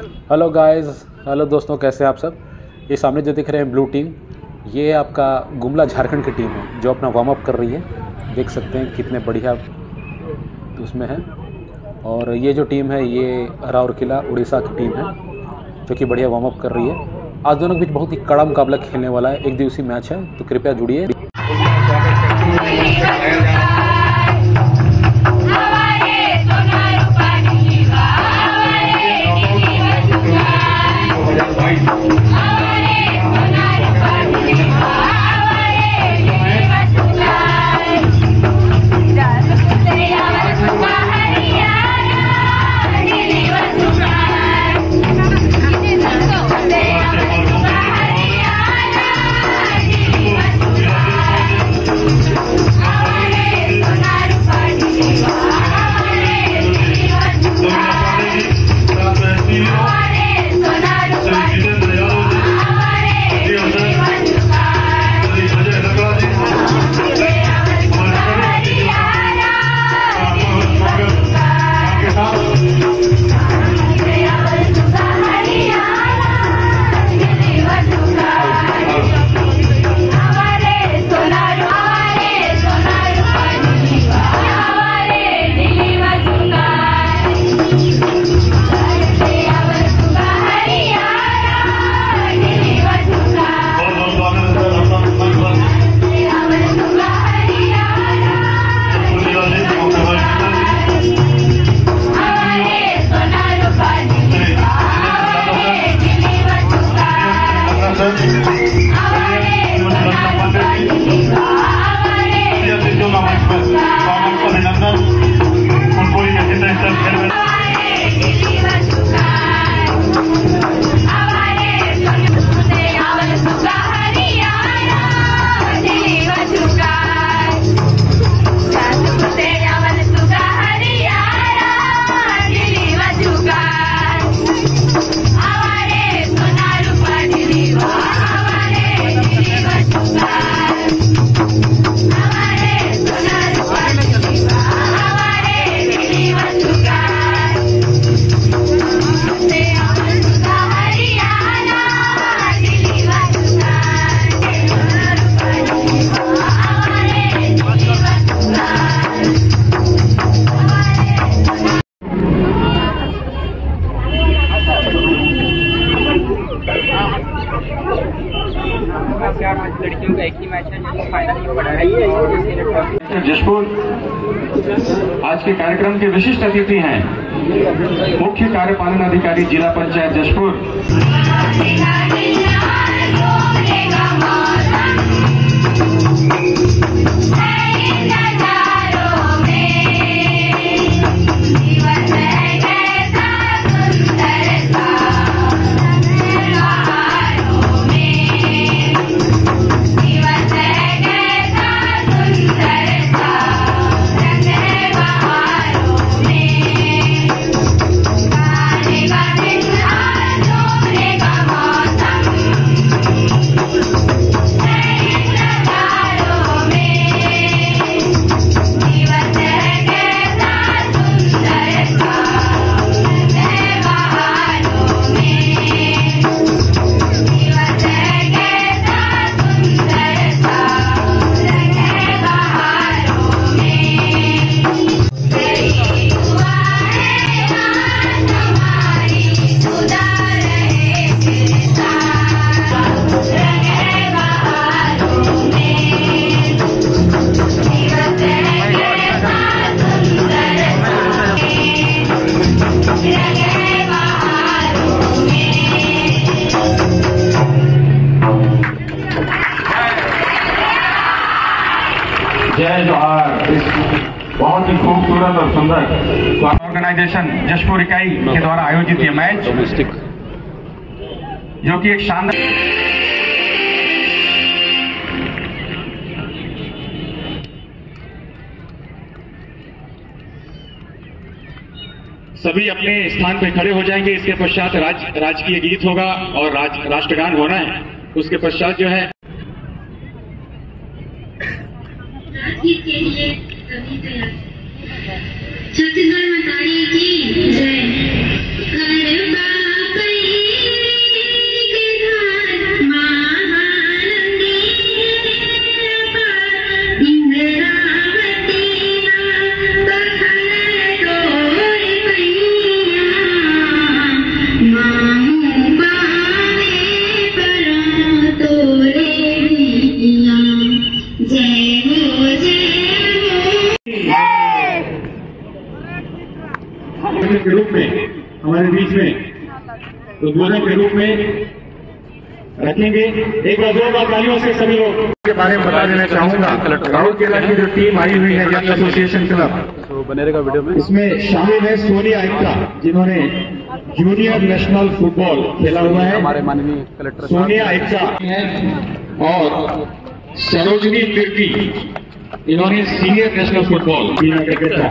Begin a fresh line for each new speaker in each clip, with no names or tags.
Hello guys hello दोस्तों. कैसे आप सब? ये सामने जो दिख रहे हैं ब्लू टीम ये आपका गुमला झारखंड की टीम है, जो अपना वार्म अप कर रही है। देख सकते हैं कितने बढ़िया उसमें है। और ये जो टीम है, ये राउरकेला, उड़ीसा की टीम है, जो कि बढ़िया वार्म अप कर रही है। आज दोनों के बीच बहुत ही कड़ा मुकाबला खेलने वाला है। एक दिवसीय मैच है तो कृपया जुड़िए।
कार्यपालन अधिकारी जिला पंचायत सुंदर ऑर्गेनाइजेशन जशपुर इकाई के द्वारा आयोजित ये मैच जो कि एक शानदार सभी अपने स्थान पर खड़े हो जाएँगे। इसके पश्चात राज राजकीय गीत होगा और राज, राष्ट्रगान होना है। उसके पश्चात जो है
के लिए सभी में छत्तीसगढ़ की जय
में के रूप में रखेंगे। एक बार जोरदार तालियों से सभी लोग के बारे में बता देना चाहूँगा। राउरकेला की जो टीम आई हुई है यंग एसोसिएशन क्लब
बने रहेगा वीडियो में
इसमें शामिल है सोनिया एक्का, जिन्होंने जूनियर नेशनल फुटबॉल खेला हुआ है।
हमारे माननीय कलेक्टर
सोनिया एक्का और सरोजनी तिर्की, इन्होंने सीनियर नेशनल फुटबॉल था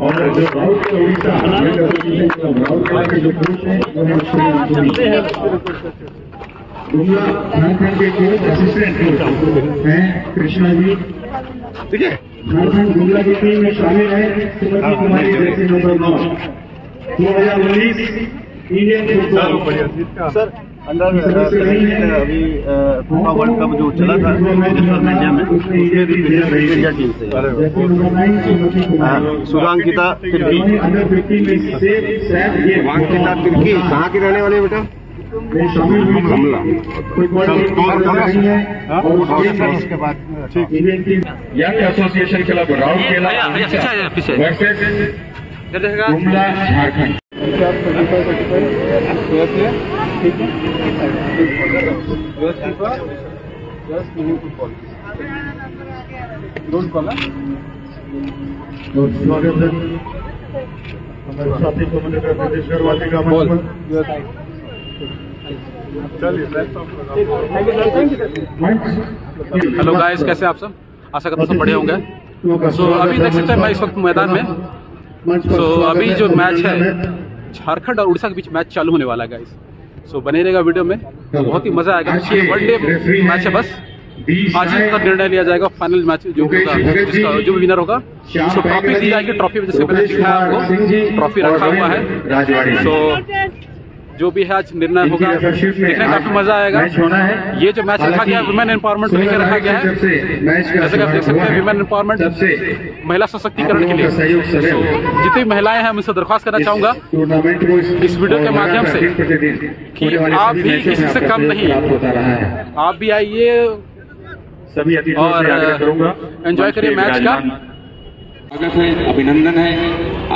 और जो राउत के उड़ीसा राउरकेला के जो कोच हैं गुमला झारखंड के कोच असिस्टेंट कोच हैं कृष्णा जी झारखंड गुमला की टीम में शामिल है श्रीमती कुमारी जैसे नंबर नौ दो हज़ार उन्नीस इंडियन फुटबॉल
सर अंदर अभी फीफा वर्ल्ड कप जो चला था इंडिया में उसमें इंडिया टीम से सुधांकिता तिर्की। सुधांकिता तिर्की कहाँ की रहने वाली है बेटा? बाद
young association club Rourkela versus Gumla Jharkhand. तो स्वागत है हमारे साथी कमांडर प्रदेश वासी का
बोल। हेलो गाइस कैसे आप सब? आशा करता हूँ सब बढ़िया होंगे। सो अभी देख सकते हैं मैं इस वक्त मैदान में सो अभी जो मैच है झारखंड और उड़ीसा के बीच मैच चालू होने वाला है गाइस सो बने रहेगा वीडियो में बहुत ही मज़ा आएगा। ये वनडे मैच है बस। आज ही का निर्णय लिया जाएगा फाइनल मैच जो होगा जिसका जो। भी विनर होगा। उसको ट्रॉफी दी जाएगी ट्रॉफी जैसे मैंने दिखाया आपको। ट्रॉफी रखा हुआ है। सो जो भी है आज निर्णय होगा। देखने काफ़ी मज़ा आएगा। ये जो मैच रखा गया है वुमेन एम्पावरमेंट को लेकर रखा गया है। जैसे कि आप देख सकते हैं विमेन एम्पावरमेंट महिला सशक्तिकरण के लिए।
सहयोग
जितनी महिलाएँ हैं उनसे दरख्वास्त करना चाहूँगा
टूर्नामेंट
इस वीडियो के माध्यम से कि आप भी किसी से कम नहीं।
है।
आप भी आइए।
सभी
और
से आग्रह करूँगा
एंजॉय करिए मैच का।
स्वागत है अभिनंदन है।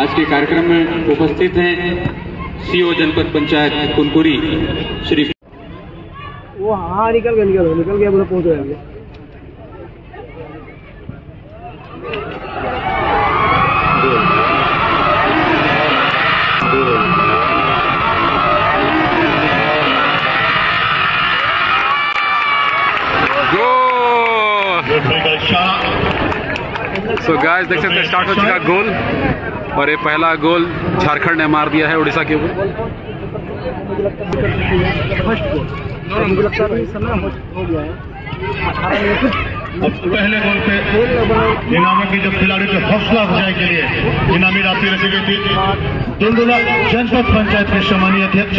आज के कार्यक्रम में उपस्थित हैं सीओ जनपद पंचायत कुनकुरी श्री
वो हाँ निकल गया निकल गया निकल गया पूरा पहुँच गया
सो गाइस देख सकते हैं स्टार्ट हो चुका गोल और ये पहला गोल झारखंड ने मार दिया है उड़ीसा के ऊपर.
मुझे लगता है इस समय हो हो गया है।
पहले गोल पे इनामी की जब खिलाड़ी के हौसला अफजाई के लिए इनामी राशि रखी गई थी। दुलदुला जनपद पंचायत के सम्मानीय अध्यक्ष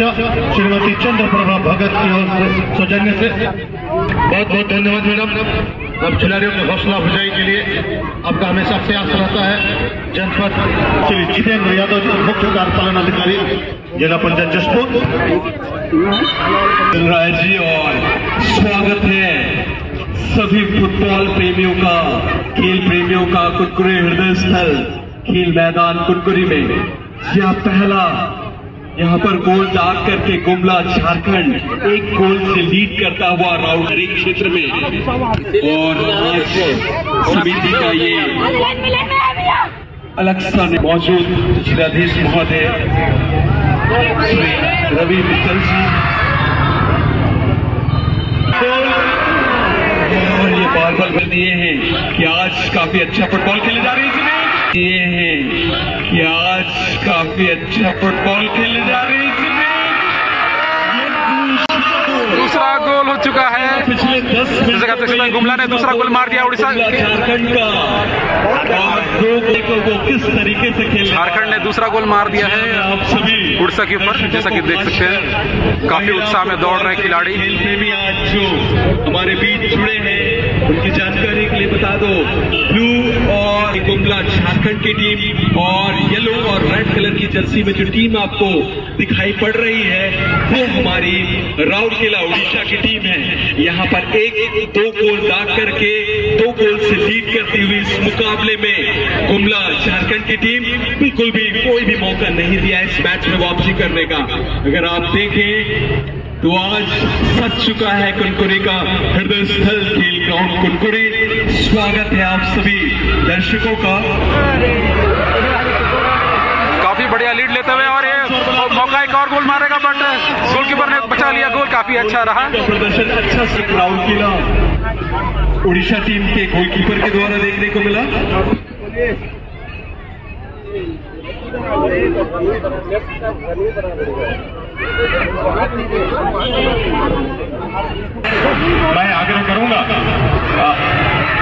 श्रीमती चंद्र प्रभा भगत की ओर से सौजन्य से बहुत बहुत धन्यवाद मैडम। अब खिलाड़ियों की हौसला अफजाई के लिए आपका हमेशा प्रयास रहता है। जनपद श्री जितेंद्र यादव जी मुख्य कार्यपालन अधिकारी जिला पंचायत जसपुर।
जी और स्वागत है। सभी फुटबॉल प्रेमियों का, खेल प्रेमियों का कुरकुरे हृदय स्थल, खेल मैदान कुटकुरी में। यह पहला, यहाँ पर गोल दाग करके गुमला झारखंड एक गोल से लीड करता हुआ राउंडरी क्षेत्र में। और आज समिति का ये अलग स्थान मौजूद जिलाधीश महोदय, श्री रवि मित्तल जी। और ये कर दिए हैं कि आज काफ़ी अच्छा फुटबॉल खेले जा रही है ये हैं कि आज काफ़ी अच्छा फुटबॉल खेले जा रही है
दूसरा गोल। हो चुका है।
पिछले दस
हैं गुमला ने दूसरा गोल मार दिया उड़ीसा
झारखंड का। और वो किस तरीके से खेल?
झारखंड ने दूसरा गोल मार दिया है।
आप सभी
उड़ीसा के ऊपर जैसा कि देख सकते हैं काफ़ी उत्साह में दौड़ रहे खिलाड़ी।
खेल प्रेमी आज जो हमारे बीच जुड़े हैं उनकी जानकारी के लिए बता दो। ब्लू और गुमला झारखंड की टीम और येलो और रेड कलर की जर्सी में जो टीम आपको दिखाई पड़ रही है, वो हमारी राउरकेला उड़ीसा की टीम है। यहाँ पर एक, दो गोल दाग करके, दो गोल से लीड करती हुई इस मुकाबले में गुमला झारखंड की टीम बिल्कुल भी कोई भी मौका नहीं दिया इस मैच में वापसी करने का। अगर आप देखें तो आज सच चुका है कुनकुरी का हृदय स्थल खेल ग्राउंड कुनकुरी। स्वागत है आप सभी दर्शकों का।
काफ़ी बढ़िया लीड लेते हुए और ये मौका एक और गोल मारेगा बट गोलकीपर ने बचा लिया गोल काफ़ी अच्छा रहा।
प्रदर्शन अच्छा से राउंड किला उड़ीसा टीम के गोलकीपर के द्वारा देखने को मिला।
मैं आग्रह करूँगा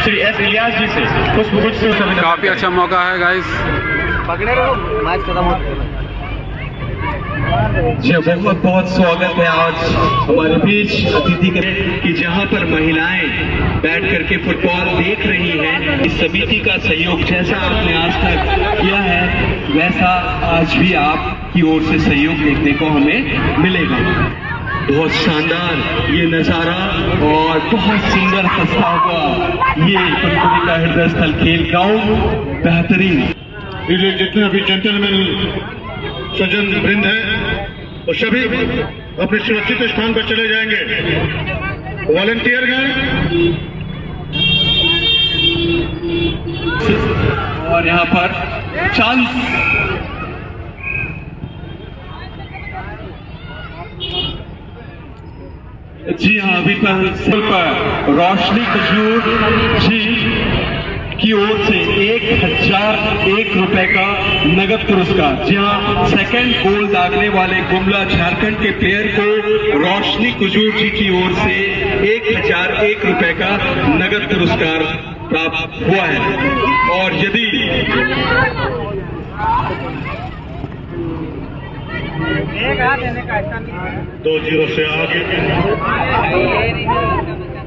श्री एस इलियास जी से पुष्प गुच्छ से
काफ़ी अच्छा मौका है गाइस पकड़े रहो मैच खत्म
जी बहुत बहुत स्वागत है आज हमारे बीच अतिथि के कि जहाँ पर महिलाएँ बैठ करके फुटबॉल देख रही हैं इस समिति का सहयोग जैसा आपने आज तक किया है वैसा आज भी आपकी ओर से सहयोग देखने को हमें मिलेगा। बहुत शानदार ये नज़ारा और बहुत सुंदर फंसा हुआ ये कुनकुनी का हृदय स्थल खेल ग्राउंड बेहतरीन।
ये जितने भी जेंटलमैन सज्जन वृंद है वो सभी अपने सुरक्षित स्थान पर चले जाएँगे। वॉलंटियर हैं।
और यहाँ पर चांस जी हाँ अभी सिर पर रोशनी खजूर जी की ओर से एक हज़ार एक रुपए का नगद पुरस्कार। जी हाँ सेकेंड गोल दागने वाले गुमला झारखंड के प्लेयर को रोशनी कुजूर जी की ओर से एक हज़ार एक रुपए का नगद पुरस्कार प्राप्त हुआ है। और यदि
दो ज़ीरो से आगे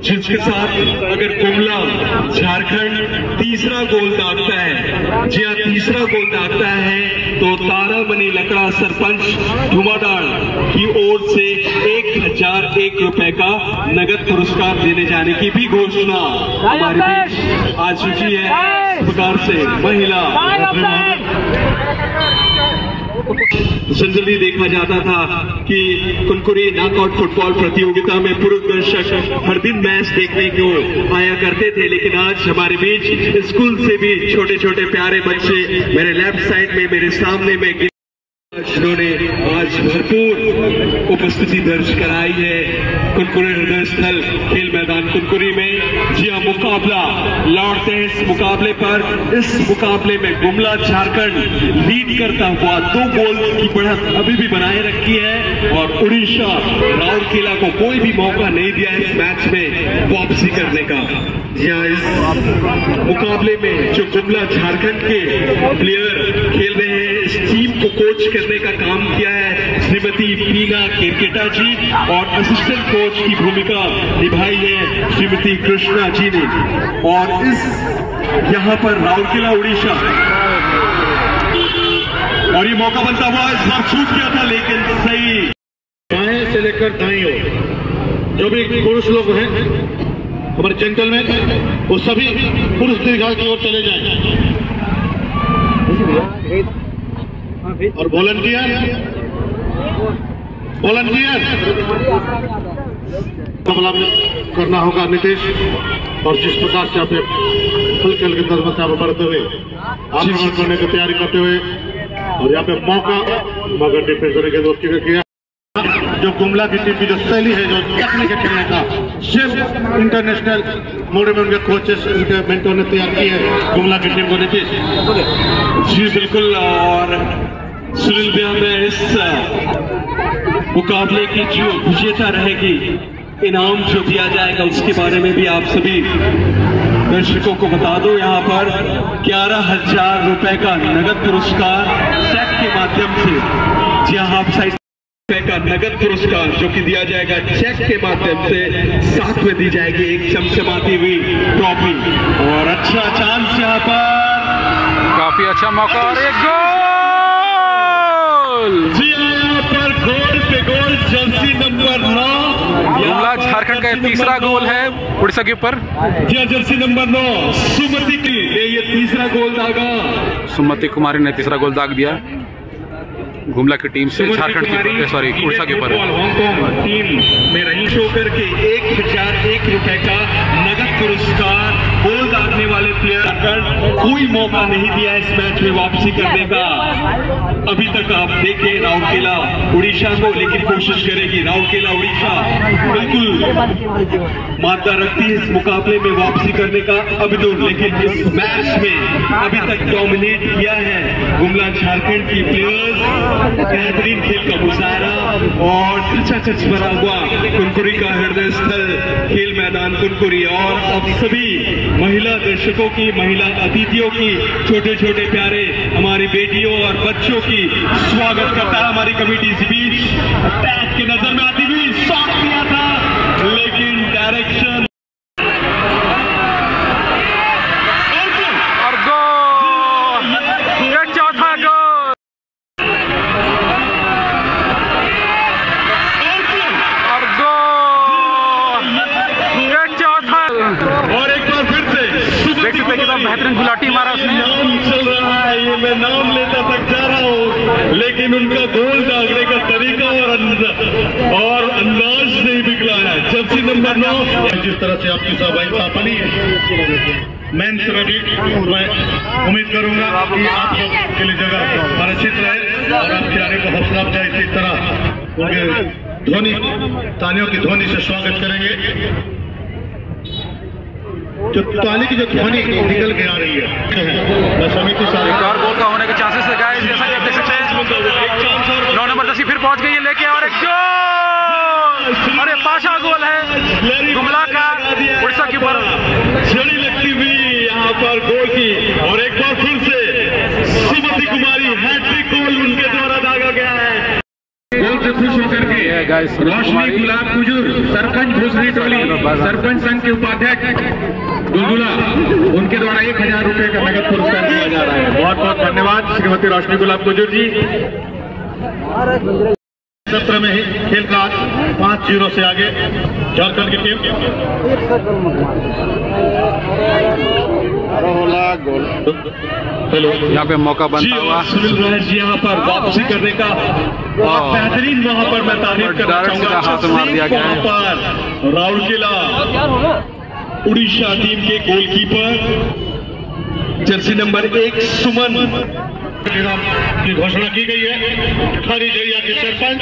जिसके साथ अगर कुमला झारखंड तीसरा गोल दागता है जी हाँ तीसरा गोल दागता है तो तारामणि लकड़ा सरपंच धुमादार की ओर से एक हज़ार एक रुपए का नगद पुरस्कार देने जाने की भी घोषणा हमारे बीच आ चुकी है। इस प्रकार से महिला जनरली देखा जाता था कि कुनकुरी नॉकआउट फुटबॉल प्रतियोगिता में पुरुष दर्शक हर दिन मैच देखने को आया करते थे, लेकिन आज हमारे बीच स्कूल से भी छोटे छोटे प्यारे बच्चे मेरे लेफ़्ट साइड में, मेरे सामने में जिन्होंने आज भरपूर उपस्थिति दर्ज कराई है। कुनकुरी हृदय स्थल खेल मैदान कुनकुरी में जी हाँ मुकाबला लौटते हैं इस मुकाबले पर। इस मुकाबले में गुमला झारखंड लीड करता हुआ दो गोल की बढ़त अभी भी बनाए रखी है और उड़ीसा राउरकेला को कोई भी मौका नहीं दिया इस मैच में वापसी करने का। जी हाँ इस मुकाबले में जो गुमला झारखंड के प्लेयर इस टीम को कोच करने का काम किया है श्रीमती पीना केरकेटा जी और असिस्टेंट कोच की भूमिका निभाई है श्रीमती कृष्णा जी ने। और इस यहाँ पर राउरकेला, उड़ीसा। और ये मौका बनता हुआ इस बार छूट किया था, लेकिन सही।
बाएँ से लेकर दाएँ ओर। जो भी पुरुष लोग हैं, हमारे जेंटलमैन वो सभी पुरुष दीर्घा की ओर चले जाएँ। और वॉलंटियर वॉलंटियर मामला में करना होगा नीतीश। और जिस प्रकार से आपने हल्के हल्के के से बढ़ते हुए आक्रमण करने की तैयारी करते हुए और यहाँ पे मौका, मगर डिफेंस के दोस्ती का किया। जो गुमला की टीम की जो शैली है, जो टेक्निक है खेलने का, सिर्फ़ इंटरनेशनल मोड में उनके कोचेस उनके मेंटर ने तैयार की है, गुमला की टीम को नीतीश।
जी, बिल्कुल, और सुनील भैया, मैं इस मुकाबले की जो विजेता रहेगी, इनाम जो दिया जाएगा, उसके बारे में भी आप सभी दर्शकों को बता दो। यहाँ पर ग्यारह हज़ार रुपए का नगद पुरस्कार सेट के माध्यम से जी हाँ आप साइड का नगद पुरस्कार जो कि दिया जाएगा चेक के माध्यम से साथ में दी जाएगी एक चमचमाती हुई ट्रॉफी। और अच्छा चांस यहाँ पर।
काफ़ी अच्छा मौका और एक गोल!
जी हाँ, यहाँ पर गोल पे गोल जर्सी नंबर नौ।
गुमला झारखंड का तीसरा गोल है उड़ीसा के ऊपर।
हाँ, जर्सी नंबर नौ सुमति की ये तीसरा गोल दागा।
सुमति कुमारी ने तीसरा गोल दाग दिया। गुमला की टीम से झारखंड की सॉरी उड़ीसा के ऊपर
टीम में रही शो करके एक हज़ार एक रुपए का नगद पुरस्कार प्लेयर कोई मौका नहीं दिया इस मैच में वापसी करने का, अभी तक आप देखें राउरकेला उड़ीसा को, लेकिन कोशिश करेगी राउरकेला उड़ीसा बिल्कुल मादा रखती है इस मुकाबले में वापसी करने का अभी तो लेकिन इस मैच में अभी तक डोमिनेट किया है गुमला झारखंड की प्लेयर्स बेहतरीन खेल का मुजाहरा और खचाखच भरा हुआ कुनकुरी का हृदय स्थल खेल मैदान कुनकुरी। और अब सभी महिला दर्शकों की, महिला अतिथियों की छोटे छोटे प्यारे हमारी बेटियों और बच्चों की स्वागत करता है हमारी कमेटी इस बीच। के नज़र में आती हुई शॉट किया था लेकिन डायरेक्शन
और गोल ये चौथा गोल और गोल ये चौथा
और एक बार फिर से
देख सकते हैं कितना बेहतरीन गुलाटी मारा उसने
नाम चल रहा है ये मैं नाम लेता तक जा रहा हूँ लेकिन उनका गोल दागने का तरीका और अंद, और अंदाज नहीं बिगड़ा है। जर्सी नंबर नौ
जिस तरह से आपकी सहभागिता बनी भी मैं उम्मीद करूँगा कि आप के लिए जगह सुरक्षित रहे और आप खिलाड़ी को हौसला अफजाई इसी तरह उनके ध्वनि तालियों की ध्वनि से स्वागत करेंगे। जो ताली की जो ध्वनि निकल के आ रही है मैं समिति
एक
सारी
और गोल का होने के चांसेस है नौ नंबर दसी फिर पहुँच गई है, लेके और एक गोल! अरे, पाशा गोल है। गुमला का उड़ीसा के ऊपर
छड़ी लगती हुई यहाँ पर गोल की। और एक बार फिर से श्रीमती कुमारी हैट्रिक गोल उनके द्वारा दागा गया है गोल से खुश होकर के रोशनी गुलाब कुजूर सरपंच भूसरी टोली सरपंच संघ के उपाध्यक्ष गुलगुला उनके द्वारा एक हज़ार रुपए का नगद पुरस्कार दिया जा रहा है। बहुत बहुत धन्यवाद श्रीमती रोशनी गुलाब कुजूर जी।
सत्र में ही खेल का पाँच ज़ीरो से आगे झारखंड की टीम।
यहाँ पे मौका बनता हुआ।
सुनील राज जी यहाँ पर वापसी करने का बहुत
वाह।
बेहतरीन वहाँ पर मैं तारीफ़ करना
हाथ मार दिया गया है।
पर राउरकेला उड़ीसा टीम के गोलकीपर। जर्सी नंबर एक सुमन।
की घोषणा की गई है। खरी एरिया के सरपंच।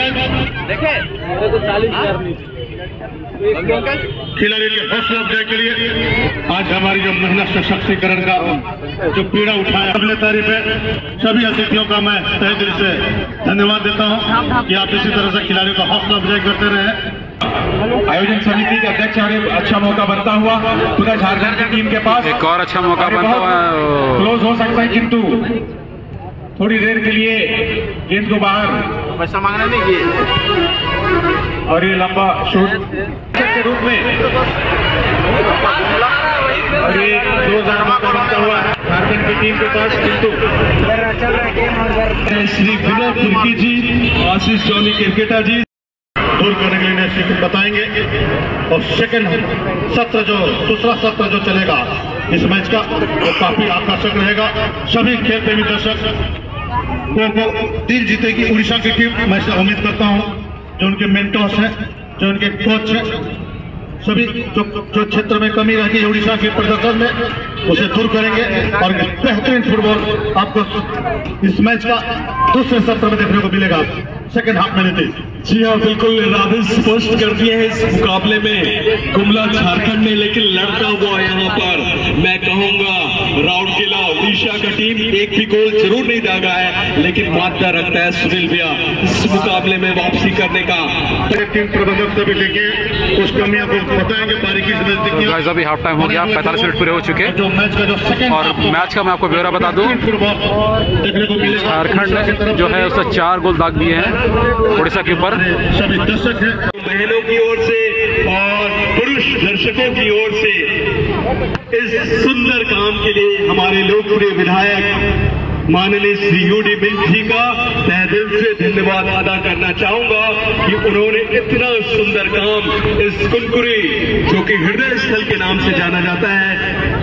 खिलाड़ी के हौसला अफजाई के लिए आज हमारी जो महिला सशक्तिकरण का जो पीड़ा उठाया अगले तारीफ़ है। सभी अतिथियों का मैं तहे दिल से धन्यवाद देता हूँ कि आप इसी तरह से खिलाड़ियों का हौसला अफजाई करते रहे
आयोजन समिति के अध्यक्ष और अच्छा मौका बनता हुआ पूरा झारखंड की टीम के पास
एक और अच्छा मौका बनता हुआ
क्लोज हो सकता है किंतु थोड़ी देर के लिए गेंद को बाहर।
पैसा मांगना नहीं किए।
और ये लंबा शूट के रूप में। और ये दो हज़ार मौका बनता हुआ है। झारखंड की टीम के पास किंतु श्री विनय तिर्की जी आशीष जॉनी क्रिकेटर जी।
दूर करने के लिए स्वीकृत बताएँगे। और सेकंड सत्र जो दूसरा सत्र जो चलेगा इस मैच का वो काफ़ी आकर्षक रहेगा। सभी खेल प्रेमी दर्शक। को दिल जीतेगी उड़ीसा की टीम मैं उम्मीद करता हूँ, जो उनके मेंटर्स हैं, जो उनके कोच हैं, सभी जो जो क्षेत्र में कमी रहती है उड़ीसा के प्रदर्शन में, उसे दूर करेंगे। और बेहतरीन फुटबॉल आपको इस मैच का दूसरे सत्र में देखने को मिलेगा। सेकंड हाफ़ में लेते
जी हाँ बिल्कुल राधे स्पष्ट कर दिए हैं इस मुकाबले में। गुमला झारखंड ने लेकिन लड़ता हुआ यहाँ पर। मैं कहूँगा राउरकेला उड़ीसा का टीम एक भी गोल ज़रूर नहीं दागा है लेकिन मात्रा रखता है सुनील भैया। इस मुकाबले में वापसी करने का।
टीम प्रबंधक से भी लेके कुछ कमियाँ को बताएँगे बारीकी से
गाइस अभी हाफ़ टाइम हो गया पैंतालीस मिनट पूरे हो चुके हैं।
जो मैच का
और मैच का मैं आपको ब्यौरा बता दूँ।
को
झारखंड जो है उसने चार गोल दाग दिए हैं उड़ीसा के ऊपर।
दर्शक हैं।
बहनों की ओर से और पुरुष दर्शकों की ओर से इस सुंदर काम के लिए हमारे लोकप्रिय विधायक माननीय श्री यूडी मिंट जी का तह दिल से धन्यवाद अदा करना चाहूँगा कि उन्होंने इतना सुंदर काम इस कुनकुरी, जो कि हृदय स्थल के नाम से जाना जाता है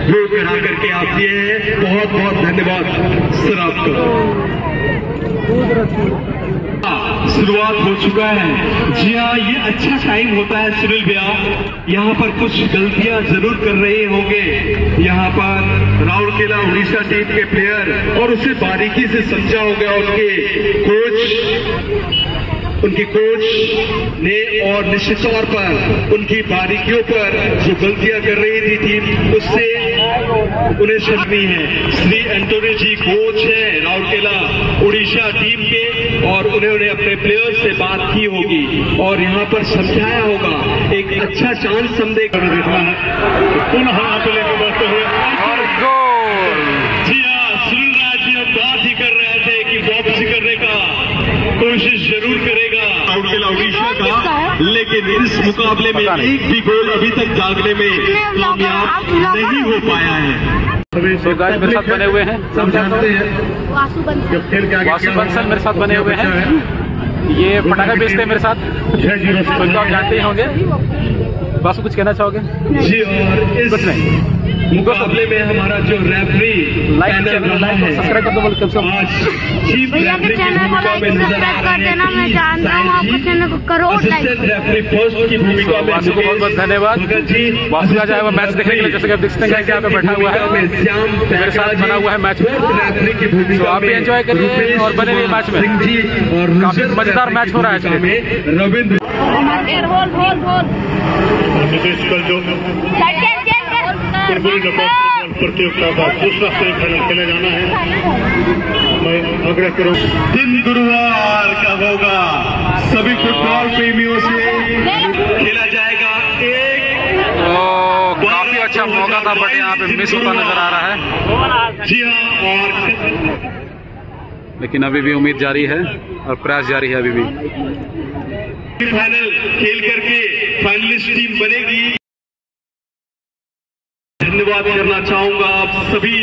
वो करा करके आप दिए हैं। बहुत बहुत धन्यवाद सर आपका। शुरुआत हो चुका है। जी हाँ ये अच्छा टाइम होता है सुनील भैया। यहाँ पर कुछ गलतियाँ ज़रूर कर रहे होंगे। यहाँ पर राहुल राउरकेला उड़ीसा टीम के प्लेयर और उसे बारीकी से समझा होगा उनके कोच उनके कोच ने और निश्चित तौर पर उनकी बारीकियों पर जो गलतियाँ कर रही थी टीम, उससे उन्हें शर्मी है। श्री एंटोनी जी कोच है राउरकेला उड़ीसा टीम के और उन्होंने अपने प्लेयर्स से बात की होगी और यहाँ पर समझाया होगा। एक अच्छा चांस हम देख
पुनः लेकर बढ़ते हुए
जी हाँ सुनील राज जी हम बात ही कर रहे थे कि वापसी करने का कोशिश ज़रूर करेगा राउरकेला उड़ीसा का लेकिन इस मुकाबले में एक भी गोल अभी तक जागने में कामयाब नहीं हो पाया है।
तो गाइस मेरे साथ बने हुए हैं।
सब जानते हैं।
वासु बंसल।
मेरे साथ बने हुए हैं। ये पटाखा बेचते हैं मेरे साथ। तो आप जानते ही होंगे। वासु कुछ कहना चाहोगे?
जी और इस
कुछ नहीं।
मुकाबले में हमारा जो रेफरी पैनल रहा है आज चीफ
की चैनल को
भूमिका में नज़र आ रहे
देना मैं जानता हूँ आपके चैनल को crore like
assistant referee post की भूमिका में
बहुत बहुत धन्यवाद।
जी
वासु आ जाएगा मैच देखने के लिए जैसे कि आप देख सकते हैं कि यहाँ पे बैठा हुआ है। मेरे साथ बना हुआ है मैच में।
रेफरी की भूमिका
तो आप भी एंजॉय करिए और बने रहिए मैच में।
और
काफ़ी मज़ेदार मैच हो रहा है
रविंद्र
बोल बोल बोल
नीतीश कल जो नकॉट फुटबॉल प्रतियोगिता का दूसरा सेमीफाइनल खेले जाना है मैं आग्रह करूँ
दिन गुरुवार का होगा? सभी फुटबॉल प्रेमियों से खेला जाएगा एक
तो काफ़ी अच्छा मौका था बट यहाँ पे मिस होता नज़र आ रहा है।
जी हाँ और
लेकिन अभी भी उम्मीद जारी है और प्रयास जारी है अभी भी।
फाइनल खेल करके फाइनलिस्ट टीम बनेगी। धन्यवाद करना चाहूँगा आप सभी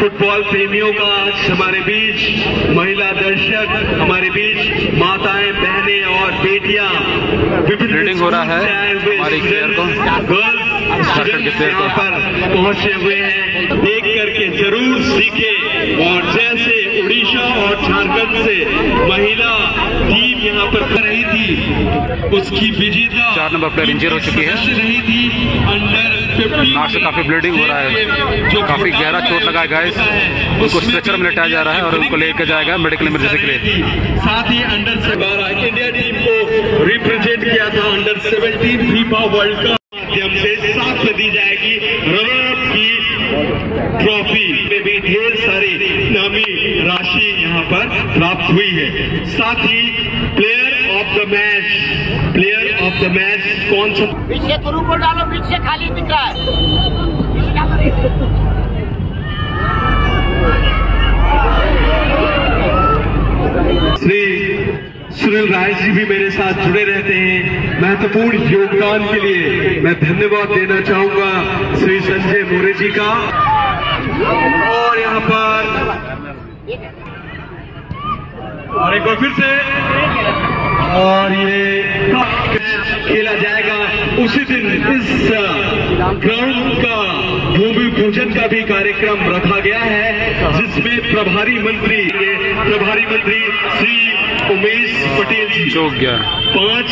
फुटबॉल प्रेमियों का आज हमारे बीच महिला दर्शक हमारे बीच माताएँ बहनें और बेटियाँ विभिन्न
हो रहा है हमारी को।
गर्ल्स। यहाँ पर पहुँचे हुए हैं देख करके ज़रूर सीखे और जैसे उड़ीसा और झारखंड से महिला टीम यहाँ पर कर रही थी उसकी विजेता
चार नंबर player injured हो चुकी है।
रही थी अंडर 15
नाक से काफ़ी ब्लीडिंग हो रहा है।
जो
काफ़ी गहरा चोट लगा है गाइस उनको स्ट्रेचर में लेटाया जा रहा है और उनको लेकर जाएगा मेडिकल इमरजेंसी के लिए।
साथ ही अंडर से बारह इंडिया टीम को रिप्रेजेंट किया था अंडर 17 फीफा वर्ल्ड कप माध्यम से। साथ में दी जाएगी रनर की ट्रॉफी में भी ढेर सारी नामी राशि यहाँ पर प्राप्त हुई है। साथ ही player of the match of match कौन सा
पीछे थ्रू को डालो पीछे खाली दिख रहा है।
श्री सुनील राय जी भी मेरे साथ जुड़े रहते हैं। महत्वपूर्ण योगदान के लिए मैं धन्यवाद देना चाहूँगा श्री संजय मोरे जी का। और यहाँ पर और एक बार फिर से और ये खेला जाएगा उसी दिन इस ग्राउंड का भूमि पूजन का भी कार्यक्रम रखा गया है जिसमें प्रभारी मंत्री प्रभारी मंत्री श्री उमेश पटेल जी
चौक गया
पाँच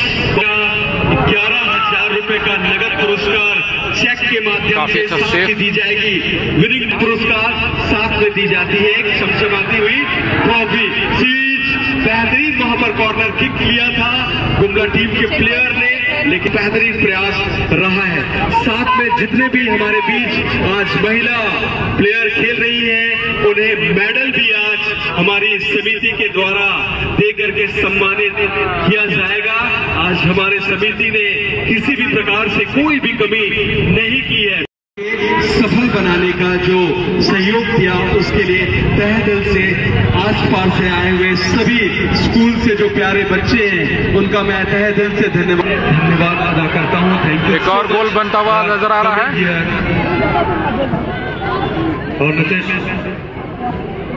ग्यारह हज़ार रुपए का नगद पुरस्कार चेक के माध्यम से
अच्छा
साथ में दी जाएगी। विनिंग पुरस्कार साथ में दी जाती है एक चमचमाती हुई ट्रॉफी सीरीज़ बेहतरीन वहाँ पर कॉर्नर किक लिया था। गुमला टीम के प्लेयर ने लेकिन बेहतरीन प्रयास रहा है। साथ में जितने भी हमारे बीच आज महिला प्लेयर खेल रही हैं उन्हें मेडल भी आज हमारी समिति के द्वारा दे करके सम्मानित किया जाएगा। आज हमारे समिति ने किसी भी प्रकार से कोई भी कमी नहीं की है। बनाने का जो सहयोग दिया उसके लिए तह दिल से आस पास से आए हुए सभी स्कूल से जो प्यारे बच्चे हैं उनका मैं तह दिल से धन्यवाद धन्यवाद अदा करता हूँ। थैंक यू
एक और गोल बनता हुआ नज़र आ रहा है।
और नितेश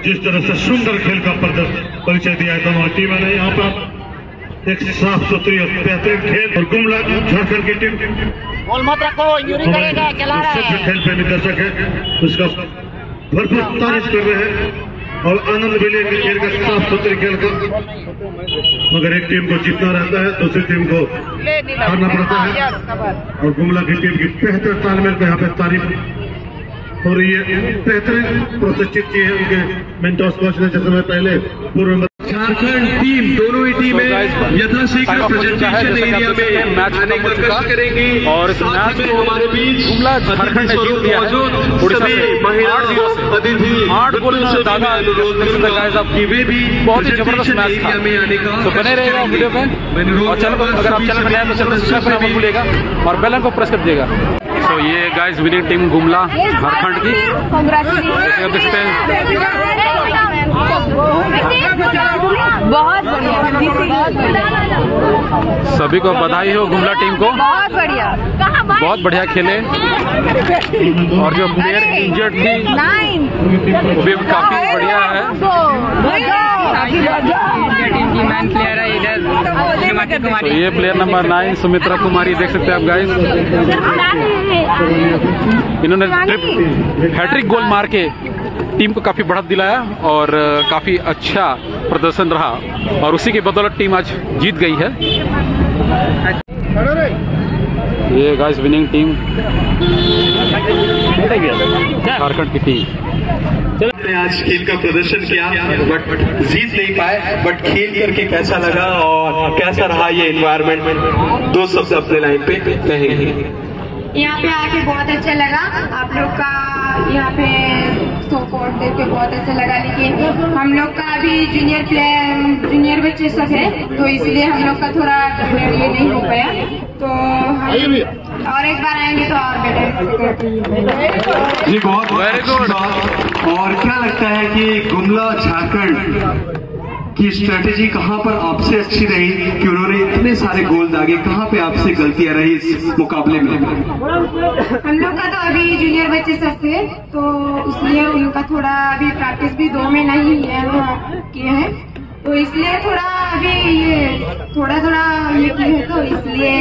जिस तरह से सुंदर खेल का प्रदर्शन परिचय दिया है दोनों टीमों ने यहाँ पर एक साफ़ सुथरी और बेहतरीन खेल और गुमला झारखंड की टीम।
गोल मत रखो यूरी करेगा चला रहा है।
खेल प्रेमी दर्शक है उसका भरपूर तारीफ़ कर रहे हैं और आनंद भी ले इनके खेल का साफ़ सुथरे खेल का। मगर एक टीम को जीतना रहता है दूसरी टीम को हारना पड़ता है और गुमला की टीम की बेहतर तालमेल को यहाँ पे तारीफ़ हो रही है। बेहतरीन प्रशिक्षित किए हैं उनके मेंटर्स कोच ने जैसे मैं पहले पूर्व
झारखंड टीम दोनों ही टीमें यथाशीघ्र प्रेजेंटेशन एरिया में
मैच
आने का कष्ट करेंगी।
और इस मैच
में
को
हमारे बीच
गुमला झारखंड ने जीत लिया है।
मौजूद
उड़ीसा
सभी महिला
आठ ज़ीरो से
अतिथि
आठ गोल देख आप
कि वे भी
बहुत ही ज़बरदस्त मैच था।
में आने का
तो बने रहेगा वीडियो। में। और चैनल को अगर आप चैनल में नए हैं तो चैनल सब्सक्राइब करना मत भूलिएगा और बेल आइकन को प्रेस कर दीजिएगा। सो ये guys winning team Gumla Jharkhand की। हैं
बहुत बढ़िया।
सभी को बधाई हो गुमला टीम को।
बहुत बढ़िया।
बहुत बढ़िया खेले। और जो प्लेयर इंजर्ड थी वो भी काफ़ी बढ़िया है।
इंडिया टीम की मैन प्लेयर है इधर श्रीमती
तो ये player number nine Sumitra Kumari देख सकते हैं आप गाइस इन्होंने ट्रिप हैट्रिक गोल मार के टीम को काफ़ी बढ़त दिलाया और काफ़ी अच्छा प्रदर्शन रहा और उसी की बदौलत टीम आज जीत गई है। ये गाइस विनिंग टीम झारखंड की टीम
ने आज खेल का प्रदर्शन किया बट जीत नहीं पाए बट खेल करके कैसा लगा और कैसा रहा ये एनवायरनमेंट दो शब्द अपने लाइन पे कहेंगे।
यहाँ पे आके बहुत अच्छा लगा। आप लोग का यहाँ पे सपोर्ट देख के बहुत अच्छा लगा लेकिन हम लोग का अभी जूनियर प्लेयर जूनियर बच्चे सब है तो इसलिए हम लोग का थोड़ा ये नहीं हो पाया। तो और एक बार आएँगे तो और बेटर
जी बहुत
वेरी
गुड और क्या लगता है कि गुमला झारखंड की स्ट्रेटेजी कहाँ पर आपसे अच्छी रही कि उन्होंने इतने सारे गोल दागे, कहाँ पे आपसे गलतियाँ रही इस मुकाबले में?
हम लोग का तो अभी जूनियर बच्चे सब थे तो इसलिए उनका थोड़ा अभी प्रैक्टिस भी दो महीना ही है किए हैं। तो इसलिए थोड़ा अभी ये थोड़ा थोड़ा ये किए तो इसलिए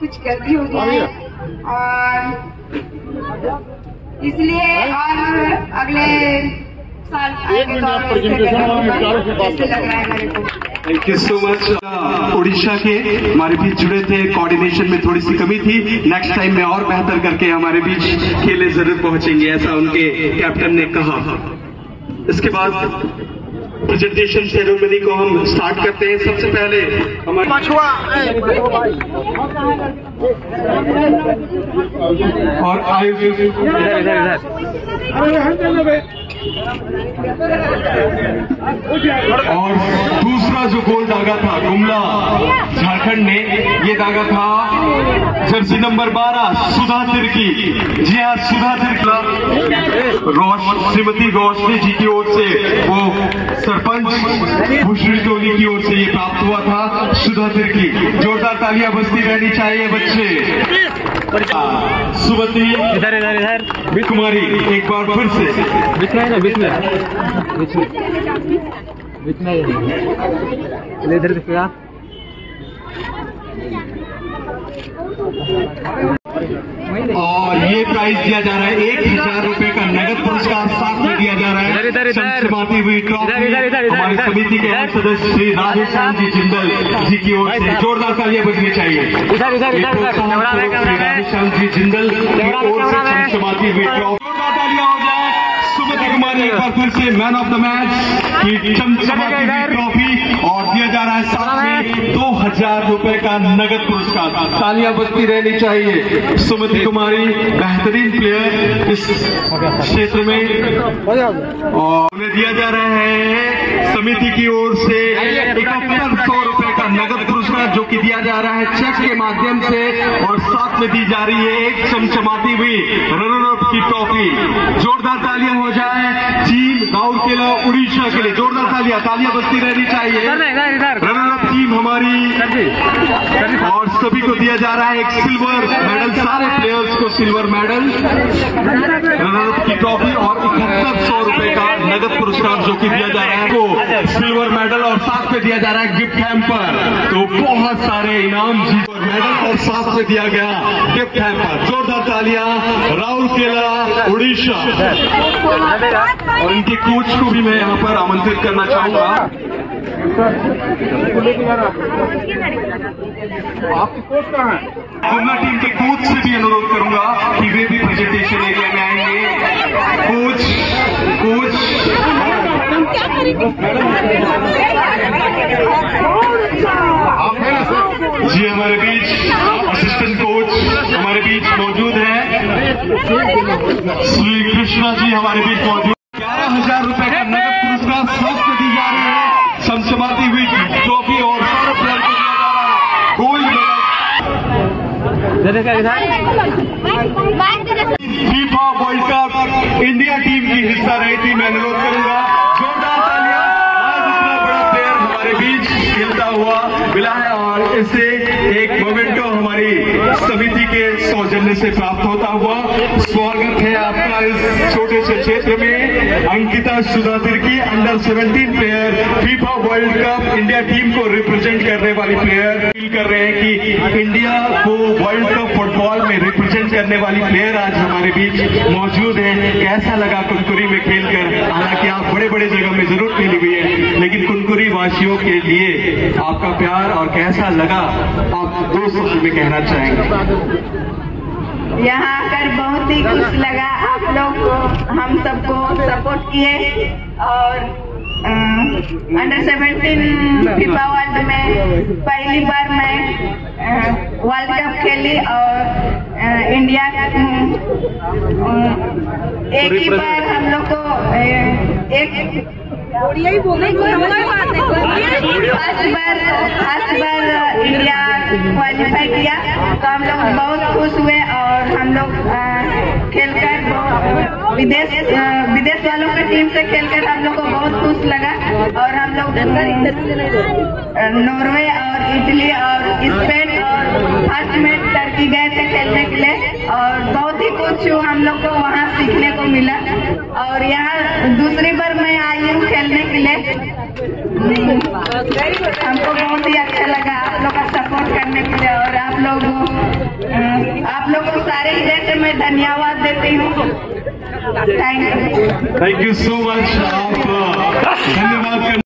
कुछ गलती हो गया है। और इसलिए और अगले
thank you so much Orissa के। हमारे बीच जुड़े थे कोऑर्डिनेशन में थोड़ी सी कमी थी। नेक्स्ट टाइम में और बेहतर करके हमारे बीच खेले ज़रूर पहुँचेंगे ऐसा उनके कैप्टन ने कहा। इसके बाद प्रेजेंटेशन सेरेमनी को हम स्टार्ट करते हैं। सबसे पहले हमारे और आयोजित
इधर इधर इधर।
और दूसरा जो गोल दागा था, गुमला, झारखंड ने ये दागा था जर्सी नंबर 12 सुधा तिर्की। जी हाँ सुधा तिर्की। रोश श्रीमती रोशनी जी की ओर से वो सरपंच भूषण टोली की ओर से ये प्राप्त हुआ था सुधा तिर्की। जोरदार तालियाँ बजती रहनी चाहिए बच्चे। सुमति
इधर इधर इधर।
कुमारी एक बार फिर से।
बीच में बीच में बीच में बीच में इधर देखिएगा
और ये प्राइज दिया जा रहा है एक हज़ार रूपए का नगद पुरस्कार साथ में दिया जा रहा है। चमचमाती हुई ट्रॉफी हमारी समिति के। सदस्य श्री राधेश्याम जी जिंदल जी की ओर से जोरदार तालियाँ बजनी चाहिए। श्री। राधेश्याम जी जिंदल की ओर से हुई ट्रॉफी जोरदार तालियाँ हो जाए सुमति कुमारी एक बार फिर से मैन ऑफ़ द मैच की ट्रॉफी और दिया जा रहा है साथ में दो हज़ार रूपए का नगद पुरस्कार। तालियाँ बजती रहनी चाहिए। सुमति कुमारी बेहतरीन प्लेयर इस क्षेत्र में। और उन्हें दिया जा रहा है समिति की ओर से इकहत्तर सौ रुपए का नगद पुरस्कार पुरस्कार जो कि दिया जा रहा है चेक के माध्यम से और साथ में दी जा रही है एक चमचमाती हुई रनर अप की ट्रॉफी जोरदार तालियाँ हो जाए टीम राउरकेला उड़ीसा के लिए जोरदार तालियाँ तालियाँ बस्ती रहनी चाहिए। रनर अप टीम हमारी और सभी को दिया जा रहा है एक सिल्वर मेडल सारे प्लेयर्स को सिल्वर मेडल रनर अप की ट्रॉफी और इकहत्तर सौ रुपए का नगद पुरस्कार जो कि दिया जा रहा है को सिल्वर मेडल और साथ में दिया जा रहा है गिफ्ट हैम्पर तो बहुत सारे इनाम जीत और मेडल और साथ में दिया गया गिफ्ट हैम्पर जोरदार तालियाँ राहुल केला उड़ीसा। और इनके कोच को भी मैं यहाँ पर आमंत्रित करना चाहूँगा। आपके गुमला टीम के कोच से भी अनुरोध करूँगा कि वे भी प्रेजेंटेशन एरिया में आएँगे। Coach coach. जी हमारे बीच असिस्टेंट कोच हमारे बीच मौजूद हैं। श्री कृष्णा जी हमारे बीच मौजूद ग्यारह हज़ार रुपए का नगद पुरस्कार सबको दी जा रही है। चमचमाती हुई ट्रॉफी और सारे प्लेयर को दिया जा रहा है। Gold FIFA world cup India team की हिस्सा रही थी मैं अनुरोध करूँगा। जोरदार तालियाँ। आज इतना बड़ा प्लेयर हमारे बीच खेलता हुआ मिला है और इसे एक मोमेंटो हमारी समिति के सौजन्य से प्राप्त होता हुआ स्वागत है आपका इस छोटे से क्षेत्र में। अंकिता सुधा की under 17 player FIFA world cup India team को रिप्रेजेंट करने वाली प्लेयर कर रहे हैं कि इंडिया को वर्ल्ड कप फुटबॉल में रिप्रेजेंट करने वाली प्लेयर आज हमारे बीच मौजूद है। कैसा लगा कुनकुरी में खेलकर? हालाँकि आप बड़े बड़े जगह में ज़रूर खेली हुई है, लेकिन कुनकुरी वासियों के लिए आपका प्यार और कैसा लगा? आप दो शब्द में कहना चाहेंगे।
यहाँ आकर बहुत ही खुश लगा आप लोग को, हम सबको सपोर्ट किए और अंडर सेवेंटीन फीफा वर्ल्ड में पहली बार मैं वर्ल्ड कप खेली और इंडिया एक ही बार हम लोग को एक फ़र्स्ट बार फ़र्स्ट बार इंडिया क्वालिफाई किया। तो हम लोग बहुत खुश हुए और हम लोग खेलकर बहुत- विदेश विदेश वालों की टीम से खेलकर हम लोग को बहुत खुश लगा और हम लोग नॉर्वे और इटली और स्पेन और फ़र्स्ट में टर्की गए थे खेलने के लिए और बहुत ही कुछ हम लोग को वहाँ सीखने को मिला। और यहाँ दूसरी बार मैं आई हूँ खेलने के लिए। हमको बहुत ही अच्छा लगा आप लोग का सपोर्ट करने के लिए और आप लोग आप लोग को सारे हृदय से मैं धन्यवाद देती हूँ। Thank you
thank you so much आप धन्यवाद